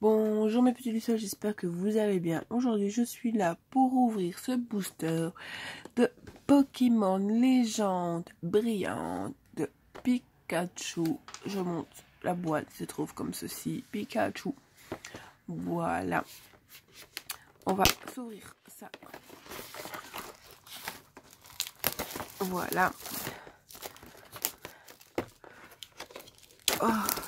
Bonjour mes petits lucioles, j'espère que vous allez bien. Aujourd'hui, je suis là pour ouvrir ce booster de Pokémon Légende brillante de Pikachu. Je monte la boîte, se trouve comme ceci. Pikachu. Voilà. On va s'ouvrir ça. Voilà. Oh.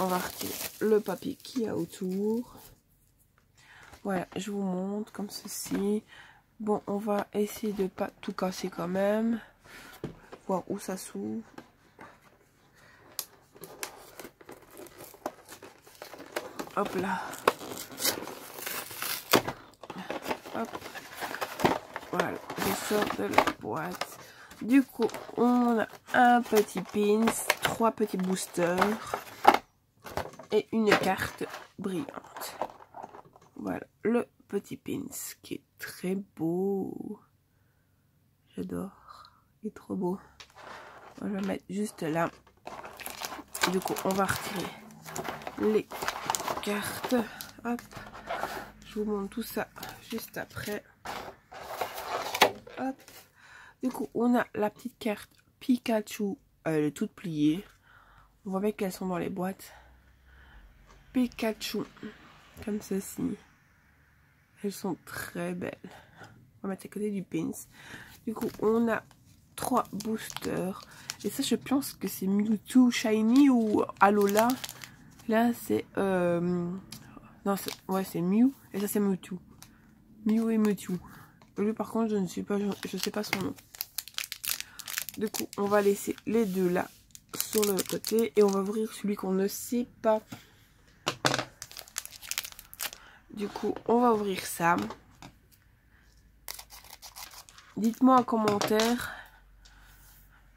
On va retirer le papier qu'il y a autour. Voilà, je vous montre comme ceci. Bon, on va essayer de pas tout casser quand même. Voir où ça s'ouvre. Hop là. Voilà, je sors de la boîte. Du coup, on a un petit pins, trois petits boosters une carte brillante. Voilà, le petit pins qui est très beau. J'adore. Il est trop beau. On va mettre juste là. Du coup, on va retirer les cartes. Hop. Je vous montre tout ça juste après. Du coup, on a la petite carte Pikachu. Elle est toute pliée. On voit bien qu'elles sont dans les boîtes. Pikachu. Comme ceci. Elles sont très belles. On va mettre à côté du pins. Du coup, on a trois boosters. Et ça, je pense que c'est Mewtwo Shiny ou Alola. Là, c'est... Euh... Non, ouais, c'est Mew. Et ça, c'est Mewtwo. Mew et Mewtwo. Lui, par contre, je ne sais pas son nom. Du coup, on va laisser les deux là sur le côté. Et on va ouvrir celui qu'on ne sait pas. Du coup, on va ouvrir ça. Dites-moi en commentaire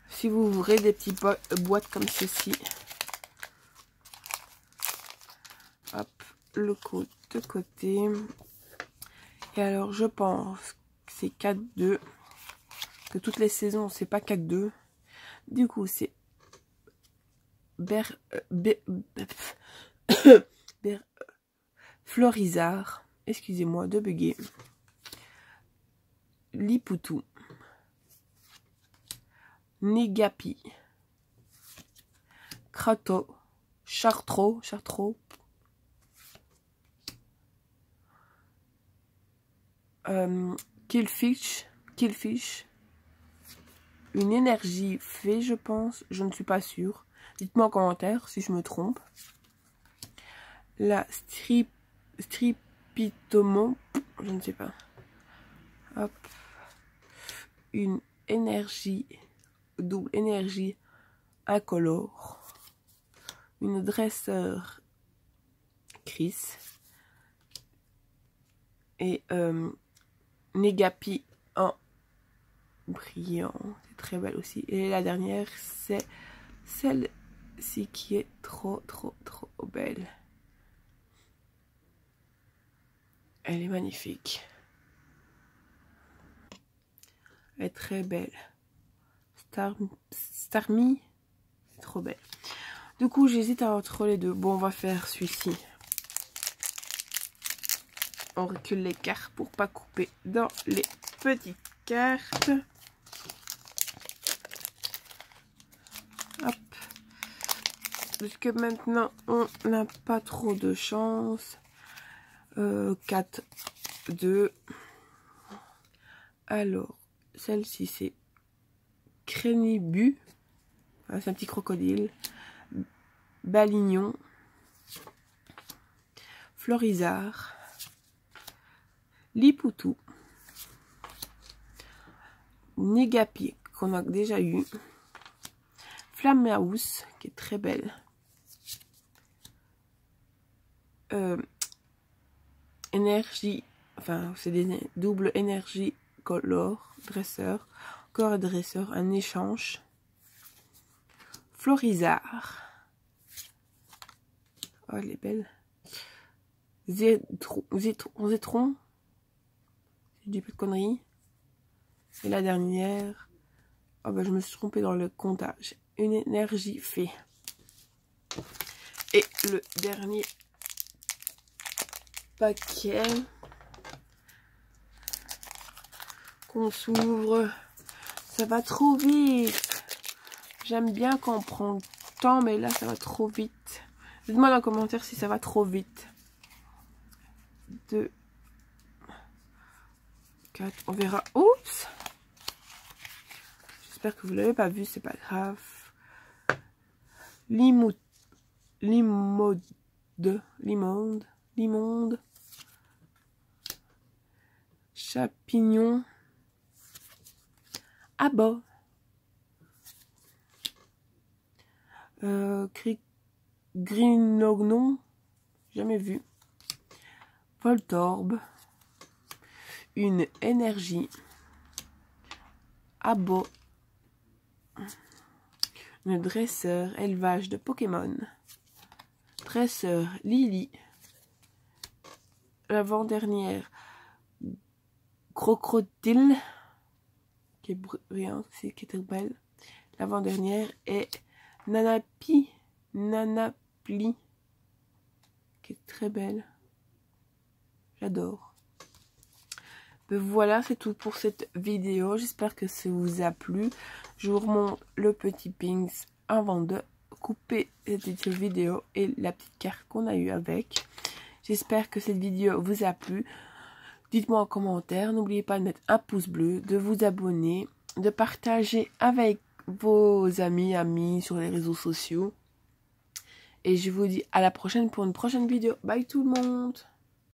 si vous ouvrez des petites boîtes comme ceci. Hop, le code de côté. Et alors, je pense que c'est 4-2. Que toutes les saisons, c'est pas 4-2. Du coup, c'est Ber... Ber... Ber... Florizard, excusez-moi de bugger, Lipoutou, Négapi, Crato, Chartreau, euh, Killfish, Killfish, une énergie fait, je pense, je ne suis pas sûre. Dites-moi en commentaire si je me trompe. La strip Stripitomo, je ne sais pas. Hop. Une énergie, double énergie incolore. Une dresseur Chris. Et euh, Negapi en brillant. C'est très belle aussi. Et la dernière, c'est celle-ci qui est trop, trop, trop belle. Elle est magnifique. Elle est très belle. Star, Starmie, c'est trop belle. Du coup, j'hésite entre les deux. Bon, on va faire celui-ci. On recule les cartes pour pas couper dans les petites cartes. Hop. Puisque maintenant, on n'a pas trop de chance. 4, euh, 2. Alors, celle-ci, c'est Crénibu. C'est un petit crocodile. Balignon. Florizard. Lipoutou. Négapi, qu'on a déjà eu. Flammehouse, qui est très belle. Euh, énergie, enfin c'est des doubles énergie color, dresseur, corps dresseur, un échange. Florizard. Oh, elle est belle. Zétron, Zétron, Zétron. Je de conneries. Et la dernière. Oh bah je me suis trompée dans le comptage. Une énergie fait. Et le dernier paquet qu'on s'ouvre. Ça va trop vite. J'aime bien quand on prend le temps, mais là, ça va trop vite. Dites-moi dans les commentaires si ça va trop vite. 2, 4, on verra. Oups J'espère que vous l'avez pas vu, c'est pas grave. Limo, limode, limonde, limonde, champignon, abat, euh, jamais vu, voltorbe, une énergie, abo, une dresseur, élevage de Pokémon, dresseur Lily, l'avant-dernière crocodile qui est brillante, qui est très belle. L'avant-dernière est Nanapi, Nanapli, qui est très belle. J'adore. Ben voilà, c'est tout pour cette vidéo. J'espère que ça vous a plu. Je vous remonte le petit pings avant de couper cette vidéo et la petite carte qu'on a eu avec. J'espère que cette vidéo vous a plu. Dites-moi en commentaire. N'oubliez pas de mettre un pouce bleu, de vous abonner, de partager avec vos amis, amis sur les réseaux sociaux. Et je vous dis à la prochaine pour une prochaine vidéo. Bye tout le monde